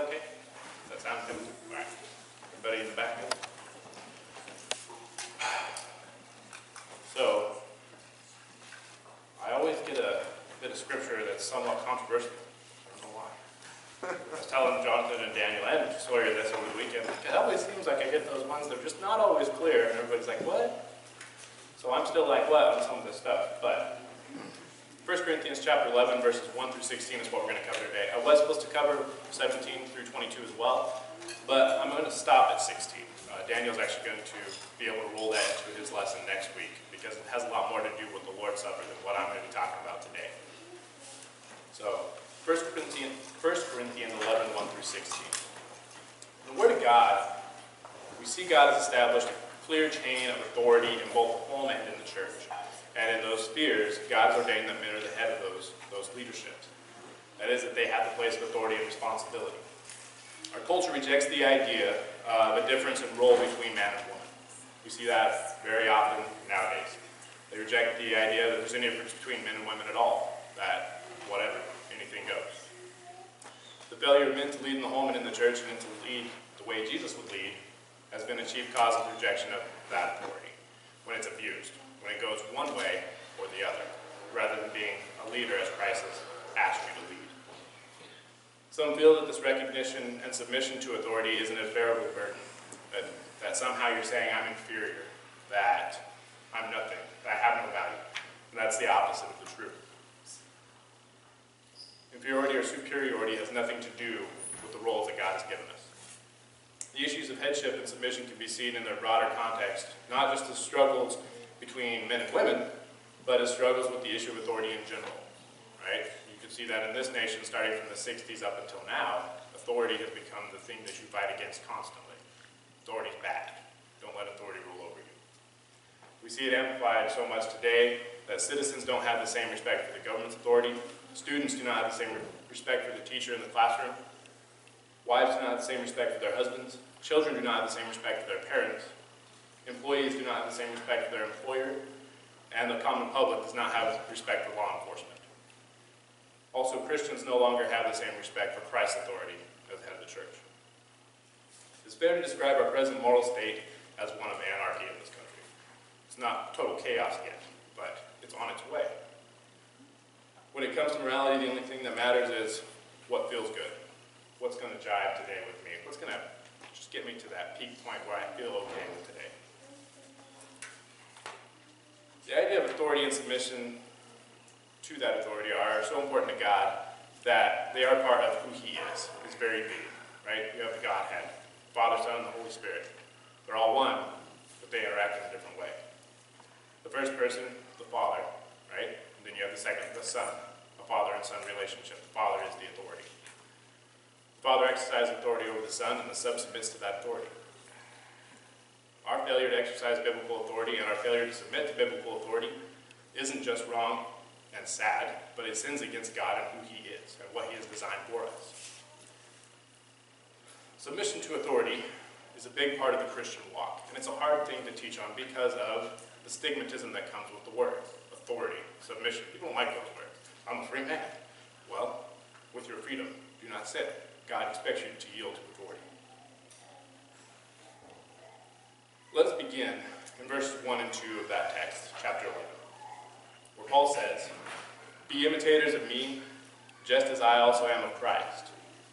Okay. All right. Everybody in the back? So, I always get a bit of scripture that's somewhat controversial. I don't know why. I was telling Jonathan and Daniel and Sawyer this over the weekend. It always seems like I get those ones that are just not always clear, and everybody's like, what? So I'm still like, what on some of this stuff, but 1 Corinthians chapter 11, verses 1 through 16 is what we're going to cover today. I was supposed to cover 17 through 22 as well, but I'm going to stop at 16. Uh, Daniel's actually going to be able to roll that into his lesson next week because it has a lot more to do with the Lord's Supper than what I'm going to be talking about today. So, 1 Corinthians, 1 Corinthians 11, 1 through 16. In the Word of God, we see God has established a clear chain of authority in both the home and in the church. And in those spheres, God has ordained that men are the head of those, those leaderships. That is, that they have the place of authority and responsibility. Our culture rejects the idea of a difference in role between man and woman. We see that very often nowadays. They reject the idea that there's any difference between men and women at all, that whatever, anything goes. The failure of men to lead in the home and in the church and to lead the way Jesus would lead has been a chief cause of rejection of that authority when it's abused when it goes one way or the other, rather than being a leader as Christ has asked you to lead. Some feel that this recognition and submission to authority is an unbearable burden, that, that somehow you're saying I'm inferior, that I'm nothing, that I have no value. And that's the opposite of the truth. Inferiority or superiority has nothing to do with the roles that God has given us. The issues of headship and submission can be seen in their broader context, not just as struggles between men and women, but it struggles with the issue of authority in general, right? You can see that in this nation, starting from the 60s up until now, authority has become the thing that you fight against constantly. Authority is bad. Don't let authority rule over you. We see it amplified so much today that citizens don't have the same respect for the government's authority, students do not have the same respect for the teacher in the classroom, wives do not have the same respect for their husbands, children do not have the same respect for their parents, Employees do not have the same respect for their employer, and the common public does not have respect for law enforcement. Also, Christians no longer have the same respect for Christ's authority as head of the church. It's fair to describe our present moral state as one of anarchy in this country. It's not total chaos yet, but it's on its way. When it comes to morality, the only thing that matters is what feels good. What's going to jive today with me? What's going to just get me to that peak point where I feel okay with today? The idea of authority and submission to that authority are so important to God that they are part of who He is, His very being, right? You have the Godhead, Father, Son, and the Holy Spirit. They're all one, but they interact in a different way. The first person, the Father, right? And then you have the second, the Son, a father and son relationship. The Father is the authority. The Father exercises authority over the Son, and the Son submits to that authority. Our failure to exercise biblical authority and our failure to submit to biblical authority isn't just wrong and sad, but it sins against God and who He is and what He has designed for us. Submission to authority is a big part of the Christian walk, and it's a hard thing to teach on because of the stigmatism that comes with the word authority, submission. People don't like those words. I'm a free man. Well, with your freedom, do not sin. God expects you to yield to authority. Let's begin in verses 1 and 2 of that text, chapter 11, where Paul says, Be imitators of me, just as I also am of Christ.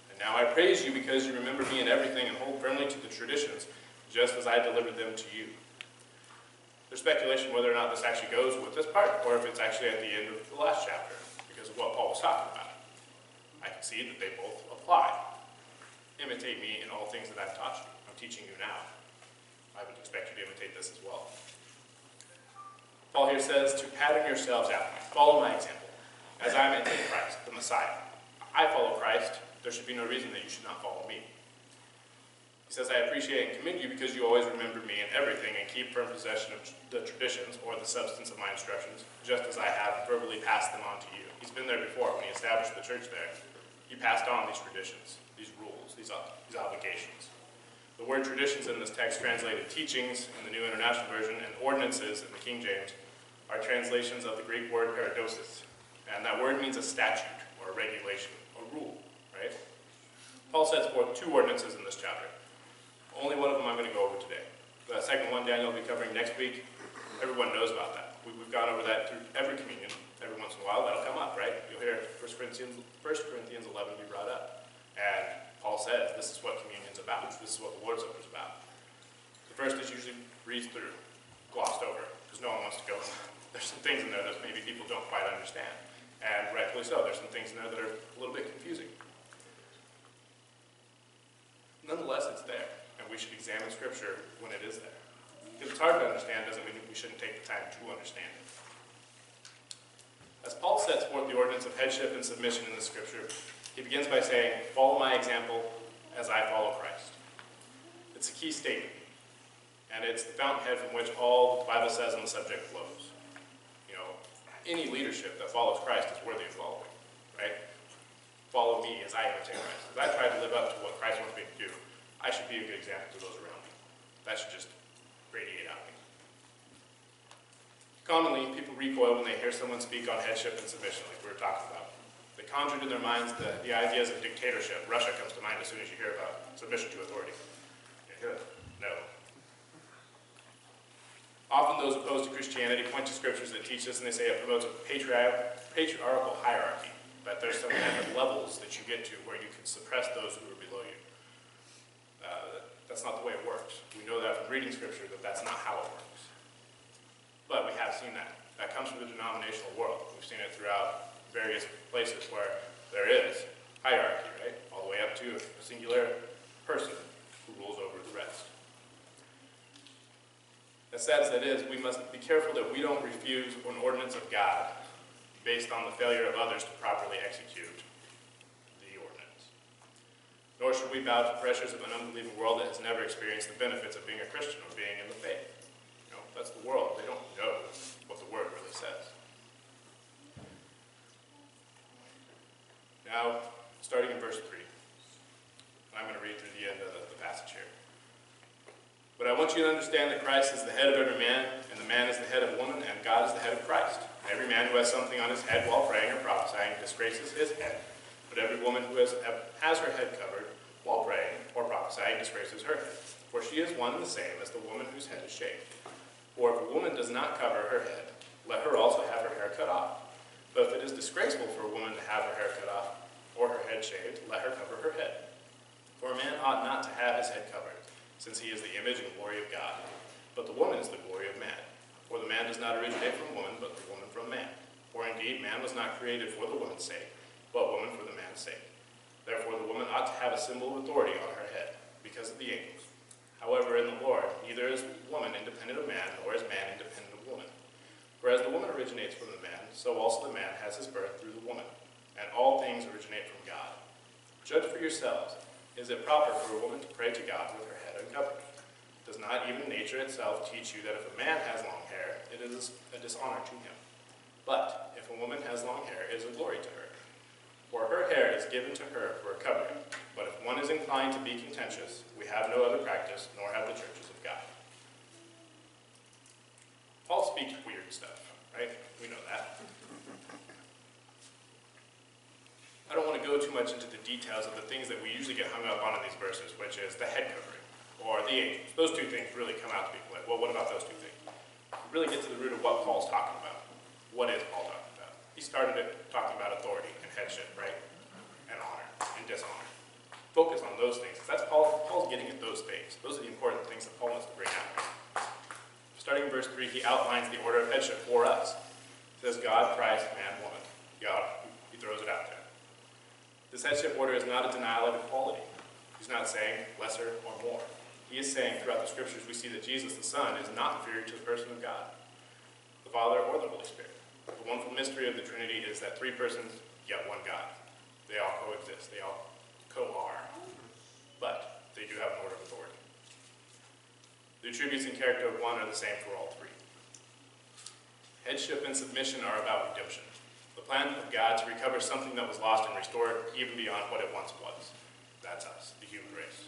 And now I praise you because you remember me in everything and hold firmly to the traditions, just as I delivered them to you. There's speculation whether or not this actually goes with this part, or if it's actually at the end of the last chapter, because of what Paul was talking about. I can see that they both apply. Imitate me in all things that I've taught you. I'm teaching you now. I would expect you to imitate this as well. Paul here says to pattern yourselves after me. Follow my example, as I imitate Christ, the Messiah. I follow Christ. There should be no reason that you should not follow me. He says, I appreciate and commend you because you always remember me in everything and keep firm possession of the traditions or the substance of my instructions, just as I have verbally passed them on to you. He's been there before when he established the church there. He passed on these traditions, these rules, these, uh, these obligations. The word traditions in this text translated teachings in the New International Version and ordinances in the King James are translations of the Greek word paradosis. And that word means a statute or a regulation, a rule, right? Paul sets forth two ordinances in this chapter. Only one of them I'm going to go over today. The second one Daniel will be covering next week. Everyone knows about that. We, we've gone over that through every communion. Every once in a while, that'll come up, right? You'll hear 1 Corinthians, 1 Corinthians 11 be brought up. And Paul says this is what communion's about. This is what the Lord's Supper is about. The first is usually breezed through, glossed over, because no one wants to go. There's some things in there that maybe people don't quite understand. And rightfully so. There's some things in there that are a little bit confusing. Nonetheless, it's there, and we should examine Scripture when it is there. If it's hard to understand doesn't mean we shouldn't take the time to understand it. As Paul sets forth the ordinance of headship and submission in the Scripture, he begins by saying, Follow my example as I follow Christ. It's a key statement, and it's the fountainhead from which all the Bible says on the subject flows. You know, any leadership that follows Christ is worthy of following, right? follow me as I imitate Christ. As I try to live up to what Christ wants me to do, I should be a good example to those around me. That should just radiate out of me. Commonly, people recoil when they hear someone speak on headship and submission, like we were talking about. They conjure to their minds the, the ideas of dictatorship. Russia comes to mind as soon as you hear about submission to authority. No. Often those opposed to Christianity point to scriptures that teach this and they say it promotes a patriarchal hierarchy that there's some kind of levels that you get to where you can suppress those who are below you. Uh, that's not the way it works. We know that from reading scripture that that's not how it works. But we have seen that. That comes from the denominational world. We've seen it throughout various places where there is hierarchy, right? All the way up to a singular person who rules over the rest. As sad as that is, we must be careful that we don't refuse an ordinance of God based on the failure of others to properly execute the ordinance. Nor should we bow to pressures of an unbelieving world that has never experienced the benefits of being a Christian or being in the faith. You know, that's the world. They don't know what the word really says. Now, starting in verse 3, I'm going to read through the end of the, the passage here. But I want you to understand that Christ is the head of every man, and the man is the head of woman, and God is the head of Christ. Every man who has something on his head while praying or prophesying disgraces his head, but every woman who has, has her head covered while praying or prophesying disgraces her head. For she is one and the same as the woman whose head is shaved. For if a woman does not cover her head, let her also have her hair cut off. If it is disgraceful for a woman to have her hair cut off or her head shaved, let her cover her head. For a man ought not to have his head covered, since he is the image and glory of God. But the woman is the glory of man. For the man does not originate from woman, but the woman from man. For indeed, man was not created for the woman's sake, but woman for the man's sake. Therefore, the woman ought to have a symbol of authority on her head, because of the angels. However, in the Lord, neither is woman independent of man, nor is man independent of woman. For as the woman originates from the man, so also the man has his birth through the woman. And all things originate from God. Judge for yourselves. Is it proper for a woman to pray to God with her head uncovered? Does not even nature itself teach you that if a man has long hair, it is a dishonor to him? But if a woman has long hair, it is a glory to her. For her hair is given to her for a covering. But if one is inclined to be contentious, we have no other practice, nor have the churches of God. Paul speaks weird stuff, right? We know that. I don't want to go too much into the details of the things that we usually get hung up on in these verses, which is the head covering or the angels. Those two things really come out to people like, well, what about those two things? We really get to the root of what Paul's talking about. What is Paul talking about? He started it talking about authority and headship, right? And honor and dishonor. Focus on those things. That's Paul, Paul's getting at those things. Those are the important things that Paul wants to bring out. Starting in verse 3, he outlines the order of headship for us. He says God, Christ, man, woman. God, he throws it out there. This headship order is not a denial of equality. He's not saying lesser or more. He is saying throughout the scriptures, we see that Jesus, the Son, is not inferior to the person of God, the Father or the Holy Spirit. The wonderful mystery of the Trinity is that three persons, yet one God. They all coexist, they all co-are, but they do have an order of authority. The attributes and character of one are the same for all three. Headship and submission are about redemption, the plan of God to recover something that was lost and restore it even beyond what it once was. That's us, the human race.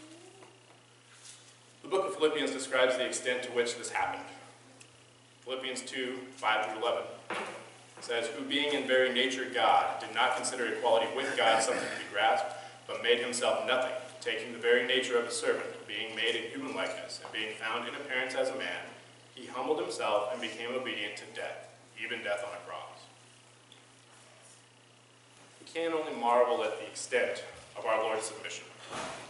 The book of Philippians describes the extent to which this happened. Philippians 2, 5 through 11 says, Who being in very nature God, did not consider equality with God something to be grasped, but made himself nothing, taking the very nature of a servant, being made in human likeness, and being found in appearance as a man, he humbled himself and became obedient to death, even death on a cross. Can only marvel at the extent of our Lord's submission.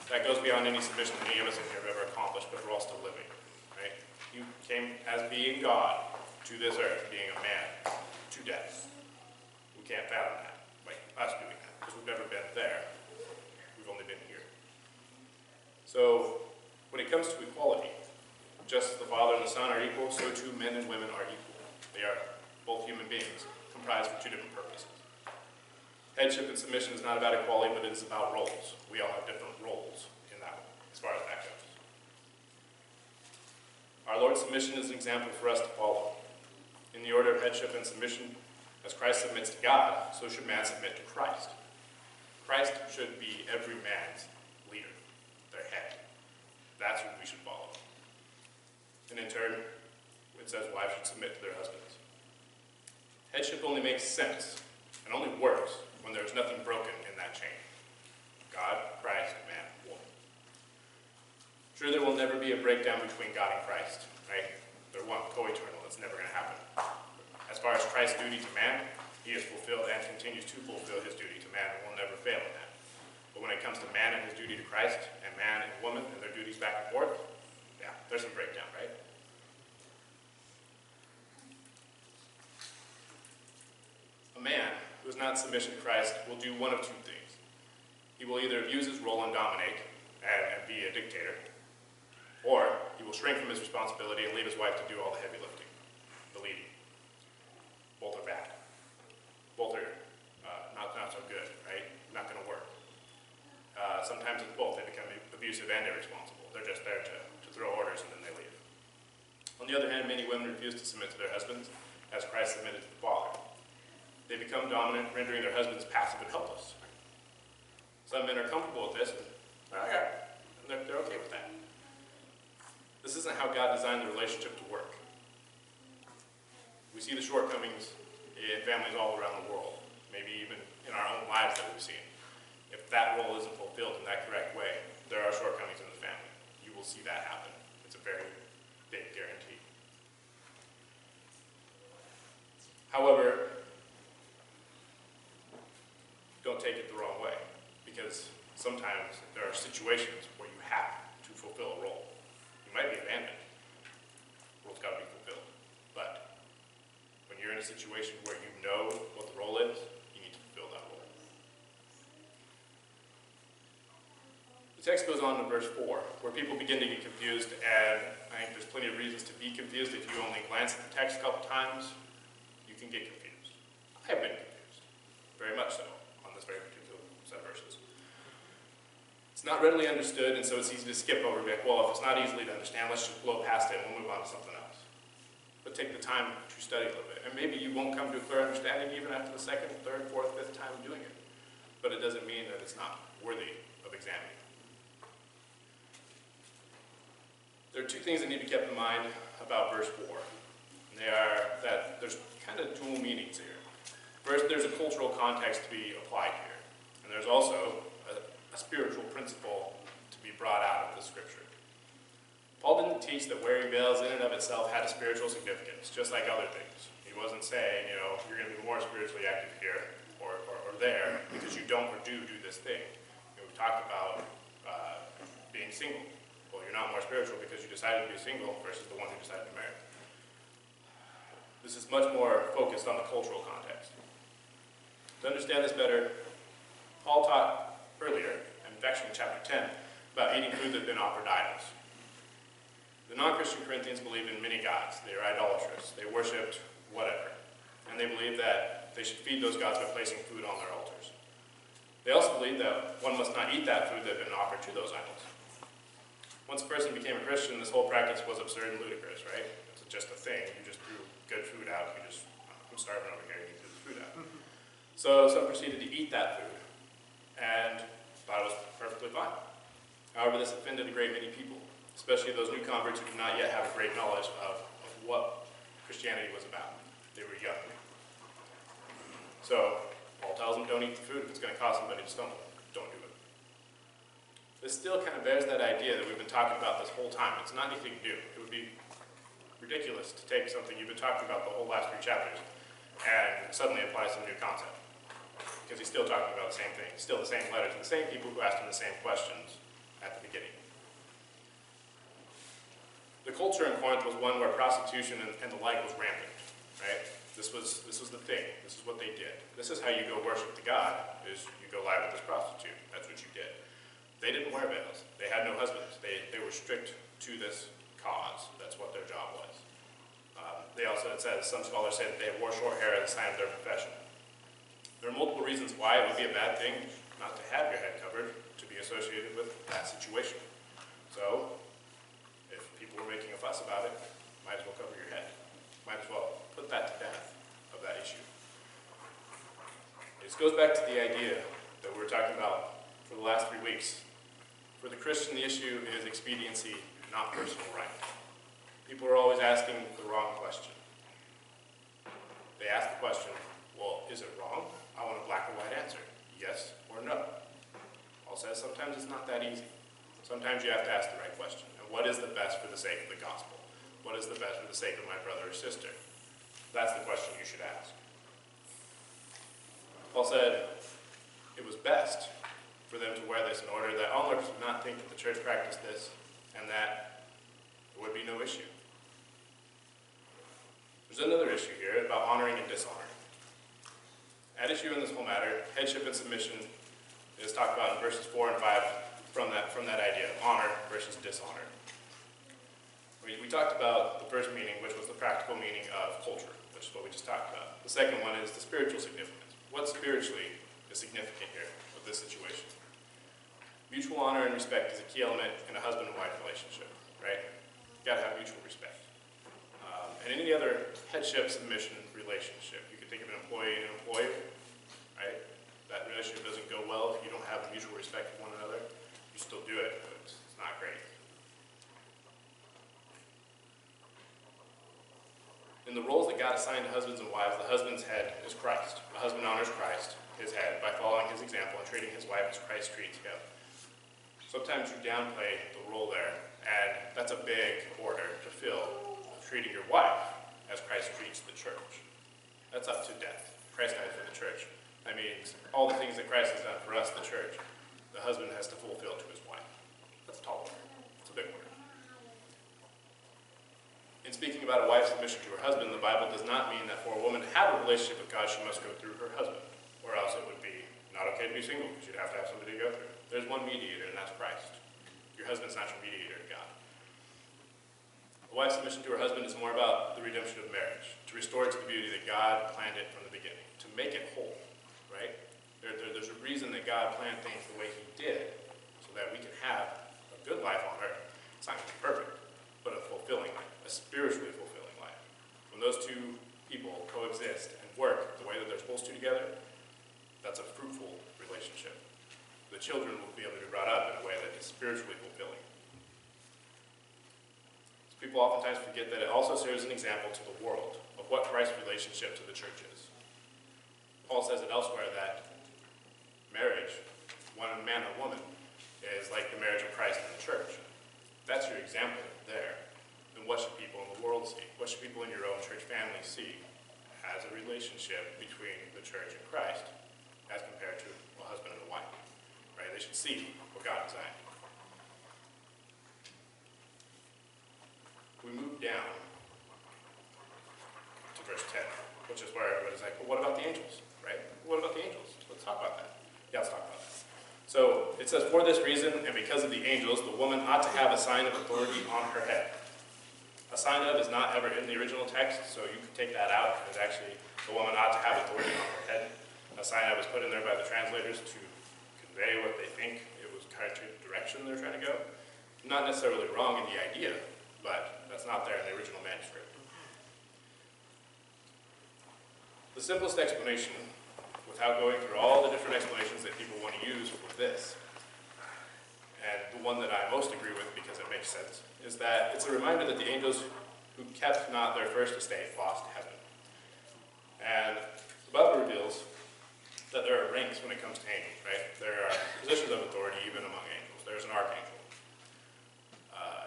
That goes beyond any submission that any of us in here have ever accomplished, but we're all still living. Right? You came as being God to this earth, being a man, to death. We can't fathom that, like us doing that, because we've never been there. We've only been here. So, when it comes to equality, just as the Father and the Son are equal, so too men and women are equal. They are both human beings, comprised of two different purposes. Headship and submission is not about equality, but it is about roles. We all have different roles in that, as far as that goes. Our Lord's submission is an example for us to follow. In the order of headship and submission, as Christ submits to God, so should man submit to Christ. Christ should be every man's leader, their head. That's what we should follow. And in turn, it says wives should submit to their husbands. Headship only makes sense and only works when there is nothing broken in that chain. God, Christ, man, woman. Sure, there will never be a breakdown between God and Christ, right? They're one, co-eternal. That's never going to happen. As far as Christ's duty to man, he has fulfilled and continues to fulfill his duty to man and will never fail in that. But when it comes to man and his duty to Christ, and man and woman and their duties back and forth, yeah, there's some breakdown, right? A is not submission Christ will do one of two things. He will either abuse his role and dominate and, and be a dictator, or he will shrink from his responsibility and leave his wife to do all the heavy lifting, the leading. Both are bad. Both are uh, not, not so good, right? Not going to work. Uh, sometimes it's both. They become abusive and irresponsible. They're just there to, to throw orders and then they leave. On the other hand, many women refuse to submit to their husbands as Christ submitted to the Father. They become dominant, rendering their husbands passive and helpless. Some men are comfortable with this, and they're, they're okay with that. This isn't how God designed the relationship to work. We see the shortcomings in families all around the world, maybe even in our own lives that we've seen. If that role isn't fulfilled in that correct way, there are shortcomings in the family. You will see that happen. It's a very big guarantee. However, don't take it the wrong way, because sometimes there are situations where you have to fulfill a role. You might be abandoned. The role's got to be fulfilled. But when you're in a situation where you know what the role is, you need to fulfill that role. The text goes on to verse 4, where people begin to get confused, and I think there's plenty of reasons to be confused. If you only glance at the text a couple times, you can get confused. I have been confused, very much so, this very particular set of verses. It's not readily understood, and so it's easy to skip over it. Well, if it's not easily to understand, let's just blow past it and we'll move on to something else. But take the time to study a little bit. And maybe you won't come to a clear understanding even after the second, third, fourth, fifth time doing it. But it doesn't mean that it's not worthy of examining. There are two things that need to be kept in mind about verse 4. And they are that there's kind of dual meanings here. First, there's a cultural context to be applied here. And there's also a, a spiritual principle to be brought out of the scripture. Paul didn't teach that wearing veils in and of itself had a spiritual significance, just like other things. He wasn't saying, you know, you're going to be more spiritually active here or, or, or there because you don't or do do this thing. You know, we talked about uh, being single. Well, you're not more spiritual because you decided to be single versus the one who decided to marry. This is much more focused on the cultural context. To understand this better, Paul taught earlier, in actually in chapter 10, about eating food that had been offered idols. The non-Christian Corinthians believed in many gods. They were idolatrous. They worshipped whatever. And they believed that they should feed those gods by placing food on their altars. They also believed that one must not eat that food that had been offered to those idols. Once a person became a Christian, this whole practice was absurd and ludicrous, right? It's just a thing. You just threw good food out. You just, I'm starving over here, you threw the food out. So some proceeded to eat that food and thought it was perfectly fine. However, this offended a great many people, especially those new converts who did not yet have a great knowledge of, of what Christianity was about. They were young. So Paul tells them, don't eat the food if it's going to cause somebody to stumble. Don't do it. this still kind of bears that idea that we've been talking about this whole time. It's not anything new. It would be ridiculous to take something you've been talking about the whole last three chapters and suddenly apply some new concept. Because he's still talking about the same thing, still the same letter to the same people who asked him the same questions at the beginning. The culture in Corinth was one where prostitution and, and the like was rampant, right? This was, this was the thing. This is what they did. This is how you go worship the God, is you go lie with this prostitute. That's what you did. They didn't wear veils. They had no husbands. They, they were strict to this cause. That's what their job was. Um, they also, it says, some scholars say that they wore short hair as a sign of their profession. There are multiple reasons why it would be a bad thing not to have your head covered to be associated with that situation. So, if people were making a fuss about it, might as well cover your head. Might as well put that to death of that issue. This goes back to the idea that we were talking about for the last three weeks. For the Christian, the issue is expediency, not personal right. People are always asking the wrong question. They ask the question, well, is it wrong? I want a black or white answer, yes or no. Paul says sometimes it's not that easy. Sometimes you have to ask the right question. And what is the best for the sake of the gospel? What is the best for the sake of my brother or sister? That's the question you should ask. Paul said it was best for them to wear this in order that onlookers would not think that the church practiced this and that there would be no issue. There's another issue here about honoring and dishonoring. At issue in this whole matter, headship and submission is talked about in verses 4 and 5 from that, from that idea of honor versus dishonor. We, we talked about the first meaning, which was the practical meaning of culture, which is what we just talked about. The second one is the spiritual significance. What spiritually is significant here with this situation? Mutual honor and respect is a key element in a husband and wife relationship, right? You gotta have mutual respect. Um, and any other headship submission relationship, you think of an employee and an employer, right? That relationship doesn't go well if you don't have mutual respect for one another. You still do it, but it's not great. In the roles that God assigned to husbands and wives, the husband's head is Christ. The husband honors Christ, his head, by following his example and treating his wife as Christ treats him. Sometimes you downplay the role there, and that's a big order to fill, treating your wife as Christ treats the church. That's up to death. Christ died for the church. That means all the things that Christ has done for us, the church, the husband has to fulfill to his wife. That's a tall order. It's a big order. In speaking about a wife's submission to her husband, the Bible does not mean that for a woman to have a relationship with God, she must go through her husband, or else it would be not okay to be single because you'd have to have somebody to go through. There's one mediator, and that's Christ. Your husband's not your mediator to God. A wife's submission to her husband is more about the redemption of marriage, to restore it to the beauty that God planned it from the beginning, to make it whole, right? There, there, there's a reason that God planned things the way he did, so that we can have a good life on earth. It's not going to be perfect, but a fulfilling life, a spiritually fulfilling life. When those two people coexist and work the way that they're supposed to together, that's a fruitful relationship the children will be able to be brought up in a way that is spiritually fulfilling. People oftentimes forget that it also serves an example to the world of what Christ's relationship to the church is. Paul says it elsewhere that marriage, one man and woman, is like the marriage of Christ and the church. That's your example there. Then what should people in the world see? What should people in your own church family see as a relationship between the church and Christ as compared to a husband and a wife? right? They should see what God designed. We move down to verse 10, which is where everybody's like, well, what about the angels, right? What about the angels? Let's talk about that. Yeah, let's talk about that. So it says, for this reason, and because of the angels, the woman ought to have a sign of authority on her head. A sign of is not ever in the original text, so you could take that out. It's actually, the woman ought to have authority on her head. A sign of is put in there by the translators to convey what they think it was kind of the direction they're trying to go. Not necessarily wrong in the idea, but that's not there in the original manuscript. The simplest explanation, without going through all the different explanations that people want to use for this, and the one that I most agree with because it makes sense, is that it's a reminder that the angels who kept not their first estate lost heaven. And the Bible reveals that there are ranks when it comes to angels, right? There are positions of authority even among angels. There's an an archangel.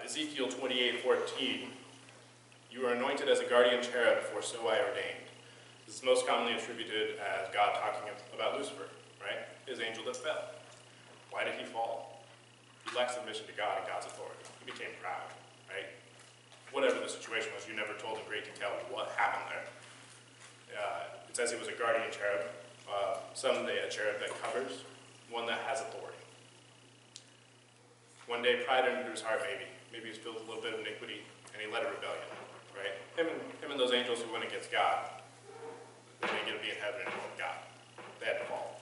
Ezekiel 28, 14, you are anointed as a guardian cherub, for so I ordained. This is most commonly attributed as God talking about Lucifer, right? His angel that fell. Why did he fall? He lacked submission to God and God's authority. He became proud, right? Whatever the situation was, you never told in great detail what happened there. Uh, it says he was a guardian cherub. Uh, some say a cherub that covers, one that has authority. One day pride entered his heart, maybe. Maybe he's filled with a little bit of iniquity, and he led a rebellion, right? Him and, him and those angels who went against God, they get to be in heaven anymore with God. They had to fall.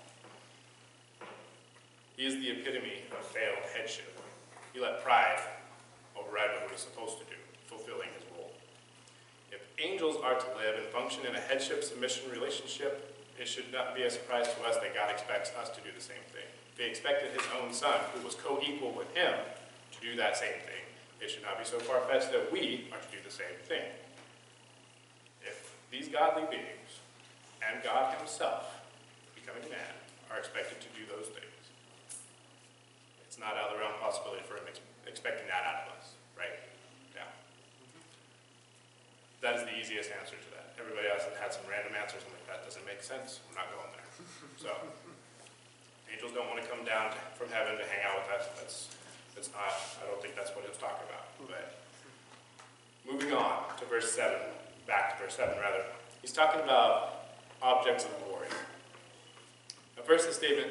He is the epitome of failed headship. He let pride override what he was supposed to do, fulfilling his role. If angels are to live and function in a headship-submission relationship, it should not be a surprise to us that God expects us to do the same thing. He expected his own son, who was co-equal with him, to do that same thing, it should not be so far-fetched that we are to do the same thing. If these godly beings and God himself, becoming man, are expected to do those things, it's not out of the realm of possibility for him ex- expecting that out of us, right? Yeah. Mm-hmm. That is the easiest answer to that. Everybody else has had some random answers, I'm like, that doesn't make sense, We're not going there. So, angels don't want to come down from heaven to hang out with us, that's, that's not, I don't think that's what he was talking about, hmm. but. Moving on to verse seven, back to verse seven rather, he's talking about objects of glory. At first, the statement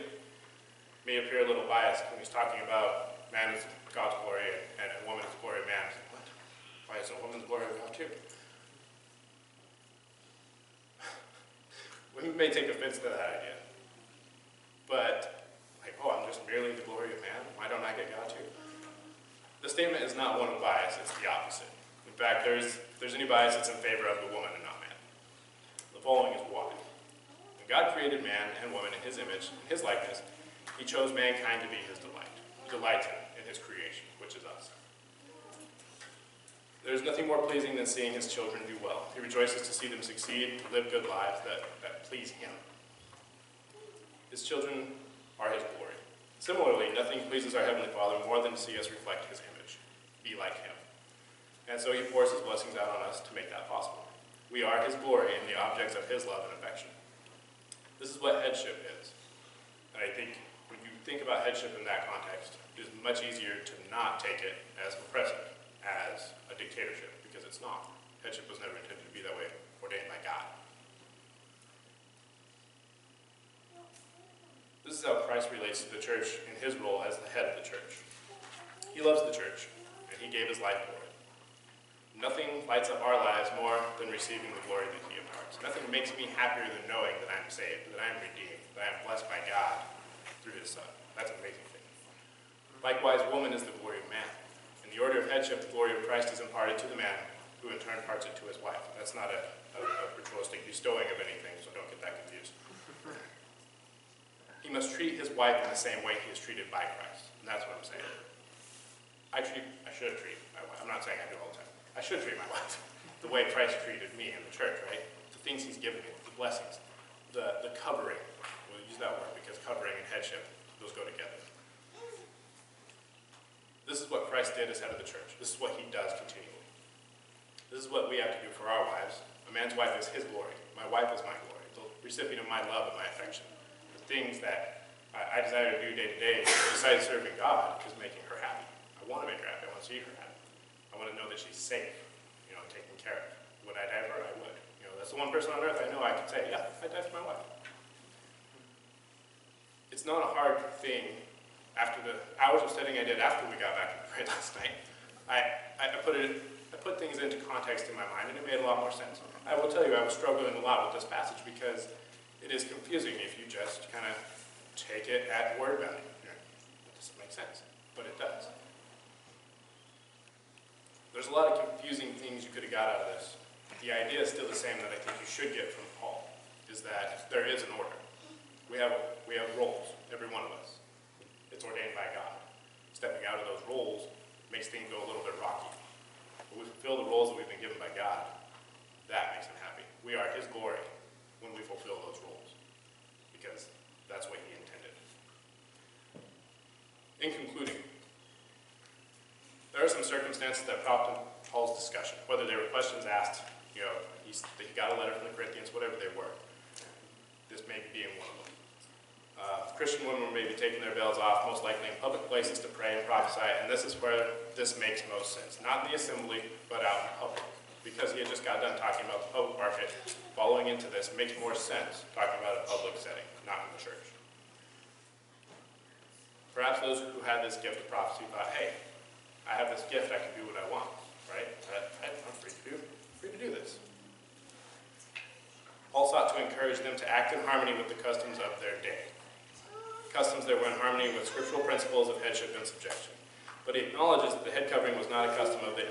may appear a little biased when he's talking about man is God's glory and, and woman is glory of man. Like, what? Why is a woman's glory of God too? we may take offense to that idea. But, like, oh, I'm just merely the glory of man? Why don't I get God too? The statement is not one of bias, it's the opposite. In fact, there's, if there's any bias, it's in favor of the woman and not man. The following is why. When God created man and woman in his image, in his likeness, he chose mankind to be his delight. He delights in his creation, which is us. There's nothing more pleasing than seeing his children do well. He rejoices to see them succeed, live good lives that, that please him. His children are his glory. Similarly, nothing pleases our Heavenly Father more than to see us reflect his image, be like him. And so he pours his blessings out on us to make that possible. We are his glory and the objects of his love and affection. This is what headship is. And I think when you think about headship in that context, it is much easier to not take it as oppressive, as a dictatorship, because it's not. Headship was never intended to be that way, ordained by God. This is how Christ relates to the church in his role as the head of the church. He loves the church, and he gave his life for it. Nothing lights up our lives more than receiving the glory that he imparts. Nothing makes me happier than knowing that I'm saved, that I'm redeemed, that I'm blessed by God through his son. That's an amazing thing. Likewise, woman is the glory of man. In the order of headship, the glory of Christ is imparted to the man, who in turn imparts it to his wife. That's not a, a, a ritualistic bestowing of anything, so don't get that confused. He must treat his wife in the same way he is treated by Christ. And that's what I'm saying. I treat, I should treat my wife. I'm not saying I do all the time. I should treat my wife the way Christ treated me in the church, right? The things he's given me, the blessings, the, the covering. We'll use that word because covering and headship, those go together. This is what Christ did as head of the church. This is what he does continually. This is what we have to do for our wives. A man's wife is his glory. My wife is my glory, the recipient of my love and my affection. Things that I, I desire to do day to day, besides serving God, is making her happy. I want to make her happy. I want to see her happy. I want to know that she's safe, you know, taken care of. Would I die for her? I would. You know, that's the one person on earth I know I can say, yeah, I'd die for my wife. It's not a hard thing after the hours of studying I did after we got back from prayer last night. I, I put it, I put things into context in my mind, and it made a lot more sense. I will tell you, I was struggling a lot with this passage because it is confusing if you just kind of take it at word value. It doesn't make sense, but it does. There's a lot of confusing things you could have got out of this. The idea is still the same that I think you should get from Paul, is that there is an order. We have, we have roles, every one of us. It's ordained by God. Stepping out of those roles makes things go a little bit rocky. When we fulfill the roles that we've been given by God, that makes him happy. We are his glory when we fulfill those roles, because that's what he intended. In concluding, there are some circumstances that prompted Paul's discussion, whether they were questions asked, you know, he's, he got a letter from the Corinthians, whatever they were. This may be in one of them. Uh, Christian women were maybe taking their veils off, most likely in public places to pray and prophesy, and this is where this makes most sense. Not in the assembly, but out in public. Because he had just got done talking about the public market, following into this makes more sense talking about a public setting, not in the church. Perhaps those who had this gift of prophecy thought, hey, I have this gift, I can do what I want, right? I, I'm free to do, free to do this. Paul sought to encourage them to act in harmony with the customs of their day. Customs that were in harmony with scriptural principles of headship and subjection. But he acknowledges that the head covering was not a custom of the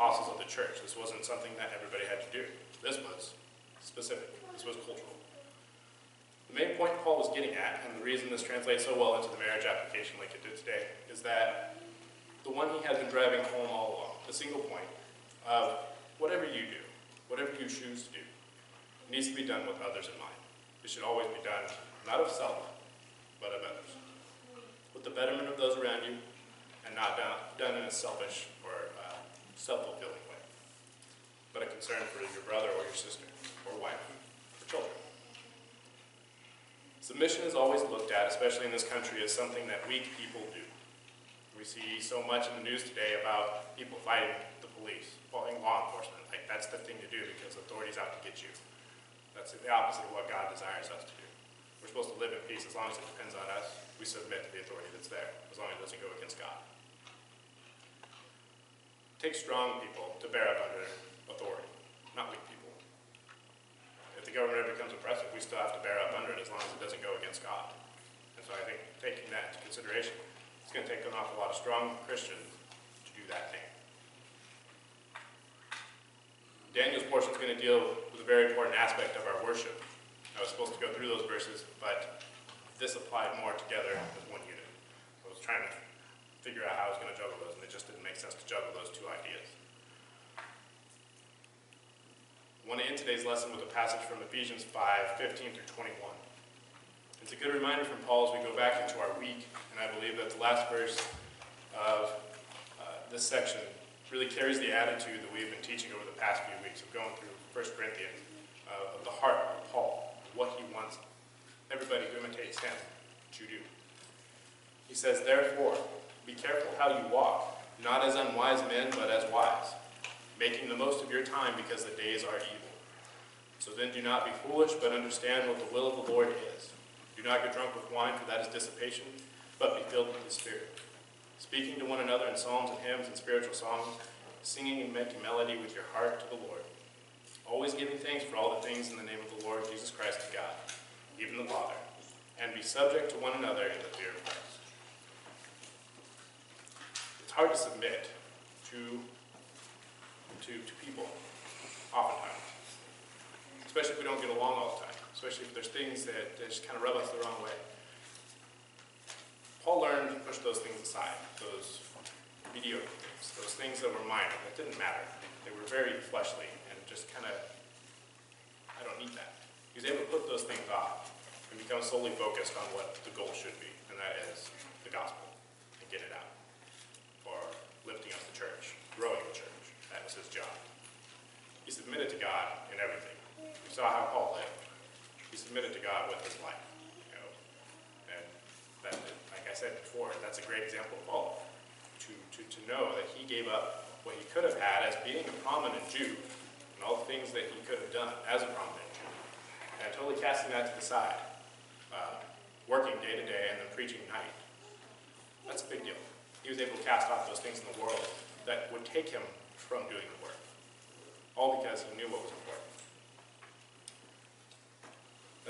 apostles of the church. This wasn't something that everybody had to do. This was specific. This was cultural. The main point Paul was getting at, and the reason this translates so well into the marriage application like it did today, is that the one he has been driving home all along, the single point of whatever you do, whatever you choose to do, needs to be done with others in mind. It should always be done not of self, but of others. With the betterment of those around you, and not done, done in a selfish self-fulfilling way, but a concern for your brother or your sister, or wife, or children. Submission is always looked at, especially in this country, as something that weak people do. We see so much in the news today about people fighting the police, fighting law enforcement. Like that's the thing to do because authority's out to get you. That's the opposite of what God desires us to do. We're supposed to live in peace as long as it depends on us. We submit to the authority that's there, as long as it doesn't go against God. It takes strong people to bear up under authority, not weak people. If the government ever becomes oppressive, we still have to bear up under it as long as it doesn't go against God. And so I think taking that into consideration, it's going to take an awful lot of strong Christians to do that thing. Daniel's portion is going to deal with a very important aspect of our worship. I was supposed to go through those verses, but this applied more together as one unit. I was trying to figure out how I was going to juggle those, and it just didn't make sense to juggle those two ideas. I want to end today's lesson with a passage from Ephesians 5, 15 through 21. It's a good reminder from Paul as we go back into our week, and I believe that the last verse of uh, this section really carries the attitude that we've been teaching over the past few weeks of going through 1 Corinthians, uh, of the heart of Paul, what he wants everybody who imitates him to do. He says, Therefore, be careful how you walk, not as unwise men, but as wise, making the most of your time because the days are evil. So then do not be foolish, but understand what the will of the Lord is. Do not get drunk with wine, for that is dissipation, but be filled with the Spirit. Speaking to one another in psalms and hymns and spiritual songs, singing and making melody with your heart to the Lord. Always giving thanks for all the things in the name of the Lord Jesus Christ to God, even the Father, and be subject to one another in the fear of Christ. It's hard to submit to, to, to people, oftentimes, especially if we don't get along all the time, especially if there's things that, just kind of rub us the wrong way. Paul learned to push those things aside, those mediocre things, those things that were minor, that didn't matter. They were very fleshly and just kind of, I don't need that. He was able to put those things off and become solely focused on what the goal should be, and that is the gospel, and get it out. Or lifting up the church, growing the church. That was his job. He submitted to God in everything. Saw how Paul lived. He submitted to God with his life. You know, and that, like I said before, that's a great example of Paul. To, to, to know that he gave up what he could have had as being a prominent Jew and all the things that he could have done as a prominent Jew, and totally casting that to the side, uh, working day to day and then preaching night. That's a big deal. He was able to cast off those things in the world that would take him from doing the work, all because he knew what was important.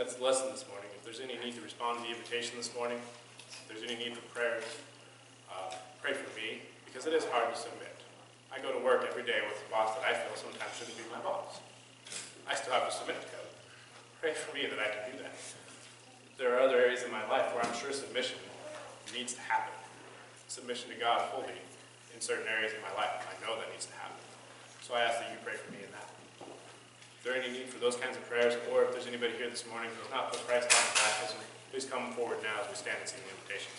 That's the lesson this morning. If there's any need to respond to the invitation this morning, if there's any need for prayers, uh, pray for me, because it is hard to submit. I go to work every day with a boss that I feel sometimes shouldn't be my boss. I still have to submit to God. Pray for me that I can do that. There are other areas in my life where I'm sure submission needs to happen. Submission to God fully in certain areas of my life. I know that needs to happen. So I ask that you pray for me there any need for those kinds of prayers, or if there's anybody here this morning who has not put Christ on in baptism, please come forward now as we stand and sing the invitation.